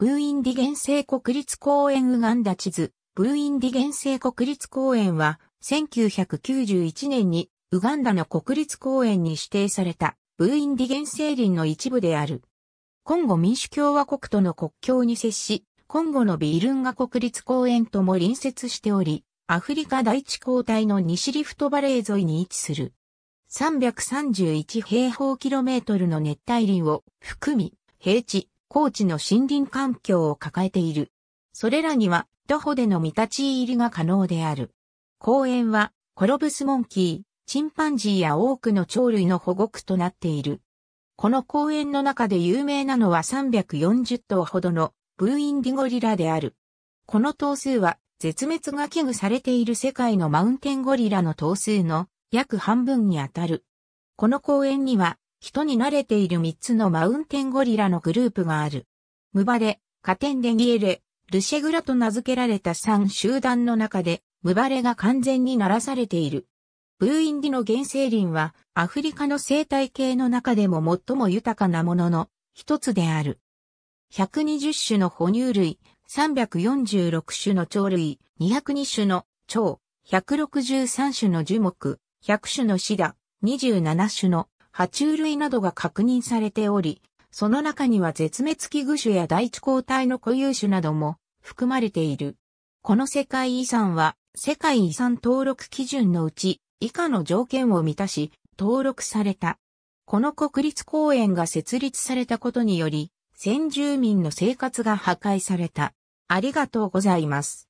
ブーインディ原生国立公園ウガンダ地図。ブーインディ原生国立公園は、1991年にウガンダの国立公園に指定されたブーインディ原生林の一部である。コンゴ民主共和国との国境に接し、コンゴのビールンガ国立公園とも隣接しており、アフリカ第一交代の西リフトバレー沿いに位置する。331平方キロメートルの熱帯林を含み、平地、高地の森林環境を抱えている。それらには徒歩での見立ち入りが可能である。公園はコロブスモンキー、チンパンジーや多くの鳥類の保護区となっている。この公園の中で有名なのは340頭ほどのブーインディゴリラである。この頭数は絶滅が危惧されている世界のマウンテンゴリラの頭数の約半分にあたる。この公園には人に慣れている3つのマウンテンゴリラのグループがある。ムバレ、カテンデギエレ、ルシェグラと名付けられた3集団の中でムバレが完全に鳴らされている。ブーインディの原生林はアフリカの生態系の中でも最も豊かなものの一つである。120種の哺乳類、346種の鳥類、202種の蝶、163種の樹木、100種のシダ、27種の爬虫類などが確認されており、その中には絶滅危惧種や第一交代の固有種なども含まれている。この世界遺産は世界遺産登録基準のうち以下の条件を満たし登録された。この国立公園が設立されたことにより先住民の生活が破壊された。ありがとうございます。